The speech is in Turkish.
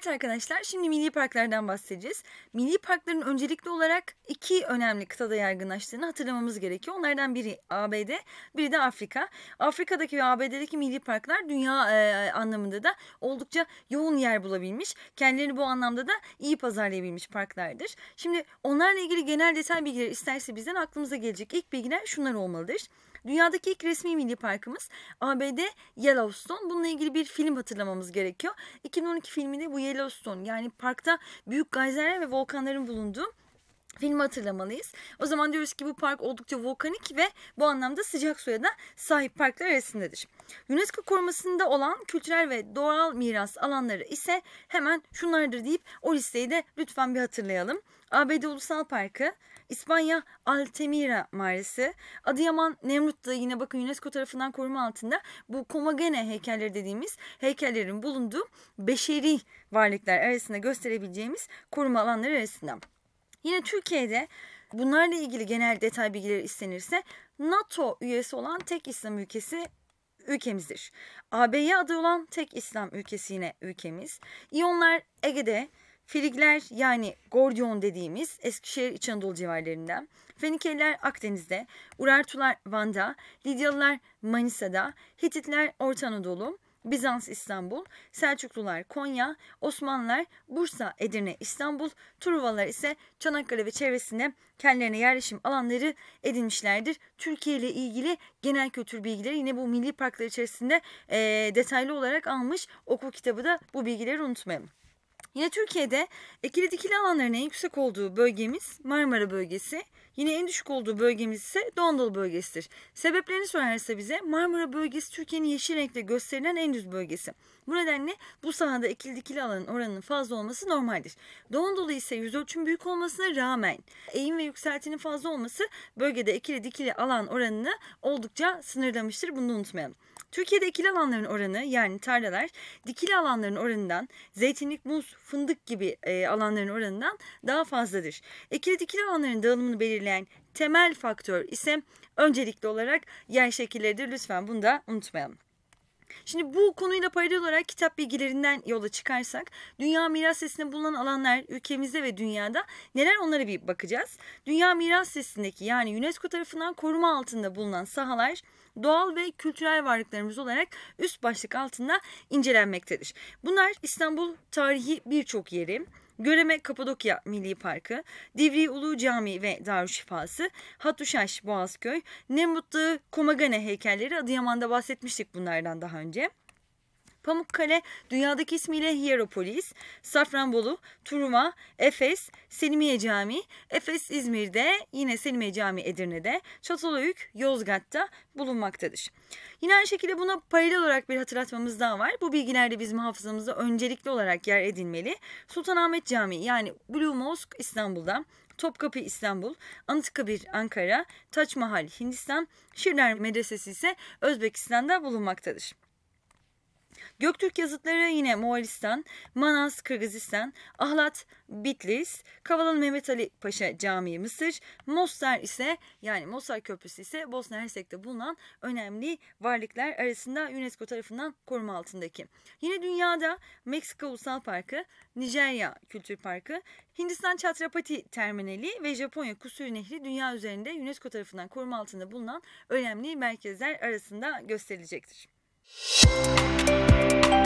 Evet arkadaşlar şimdi milli parklardan bahsedeceğiz. Milli parkların öncelikli olarak iki önemli kıtada yaygınlaştığını hatırlamamız gerekiyor. Onlardan biri ABD, biri de Afrika. Afrika'daki ve ABD'deki milli parklar dünya e, anlamında da oldukça yoğun yer bulabilmiş. Kendilerini bu anlamda da iyi pazarlayabilmiş parklardır. Şimdi onlarla ilgili genel detay bilgiler isterse bizden aklımıza gelecek ilk bilgiler şunlar olmalıdır. Dünyadaki ilk resmi milli parkımız ABD Yellowstone. Bununla ilgili bir film hatırlamamız gerekiyor. 2012 filminde bu Yellowstone yani parkta büyük gayzerler ve volkanların bulunduğu filmi hatırlamalıyız. O zaman diyoruz ki bu park oldukça volkanik ve bu anlamda sıcak suya da sahip parklar arasındadır. UNESCO korumasında olan kültürel ve doğal miras alanları ise hemen şunlardır deyip o listeyi de lütfen bir hatırlayalım. ABD Ulusal Parkı, İspanya Altamira Mağarası, Adıyaman Nemrut'ta yine bakın UNESCO tarafından koruma altında bu Komagene heykelleri dediğimiz heykellerin bulunduğu beşeri varlıklar arasında gösterebileceğimiz koruma alanları arasında. Yine Türkiye'de bunlarla ilgili genel detay bilgileri istenirse NATO üyesi olan tek İslam ülkesi ülkemizdir. AB'ye adı olan tek İslam ülkesi yine ülkemiz. İyonlar Ege'de, Frigler yani Gordion dediğimiz Eskişehir İç Anadolu civarlarında, Fenikeliler Akdeniz'de, Urartular Van'da, Lidyalılar Manisa'da, Hititler Orta Anadolu, Bizans İstanbul, Selçuklular Konya, Osmanlılar Bursa, Edirne, İstanbul, Truvalar ise Çanakkale ve çevresinde kendilerine yerleşim alanları edinmişlerdir. Türkiye ile ilgili genel kültür bilgileri yine bu milli parklar içerisinde e, detaylı olarak almış. Okul kitabı da bu bilgileri unutmayalım. Yine Türkiye'de ekili dikili alanların en yüksek olduğu bölgemiz Marmara bölgesi. Yine en düşük olduğu bölgemiz ise Doğu bölgesidir. Sebeplerini sorarsa bize Marmara bölgesi Türkiye'nin yeşil renkte gösterilen en düz bölgesi. Bu nedenle bu sahada ekili dikili alanın oranının fazla olması normaldir. Doğu ise yüz ölçüm büyük olmasına rağmen eğim ve yükseltinin fazla olması bölgede ekili dikili alan oranını oldukça sınırlamıştır. Bunu unutmayalım. Türkiye'de ekili alanların oranı yani tarlalar dikili alanların oranından zeytinlik, muz, fındık gibi e, alanların oranından daha fazladır. Ekili dikili alanların dağılımını belirleyen temel faktör ise öncelikli olarak yer şekilleridir. Lütfen bunu da unutmayalım. Şimdi bu konuyla paralel olarak kitap bilgilerinden yola çıkarsak Dünya Miras Listesi'nde bulunan alanlar ülkemizde ve dünyada neler onlara bir bakacağız. Dünya Miras Listesi'ndeki yani UNESCO tarafından koruma altında bulunan sahalar doğal ve kültürel varlıklarımız olarak üst başlık altında incelenmektedir. Bunlar İstanbul tarihi birçok yeri, Göreme Kapadokya Milli Parkı, Divri Ulu Cami ve Darüşşifası, Hattuşaş Boğazköy, Nemrut Dağı Komagane heykelleri Adıyaman'da bahsetmiştik bunlardan daha önce. Pamukkale dünyadaki ismiyle Hieropolis, Safranbolu, Truva, Efes, Selimiye Camii, Efes İzmir'de, yine Selimiye Camii Edirne'de, Çatalhöyük Yozgat'ta bulunmaktadır. Yine aynı şekilde buna paralel olarak bir hatırlatmamız daha var. Bu bilgiler de bizim hafızamızda öncelikli olarak yer edinmeli. Sultanahmet Camii yani Blue Mosque İstanbul'da, Topkapı İstanbul, Anıtkabir Ankara, Taç Mahal Hindistan, Şirler Medresesi ise Özbekistan'da bulunmaktadır. Göktürk yazıtları yine Moğolistan, Manas Kırgızistan, Ahlat Bitlis, Kavalan Mehmet Ali Paşa Camii Mısır, Mostar ise yani Mostar Köprüsü ise Bosna Hersek'te bulunan önemli varlıklar arasında UNESCO tarafından koruma altındaki. Yine dünyada Meksika Ulusal Parkı, Nijerya Kültür Parkı, Hindistan Çatrapati Terminali ve Japonya Kusuri Nehri dünya üzerinde UNESCO tarafından koruma altında bulunan önemli merkezler arasında gösterilecektir. Thank you.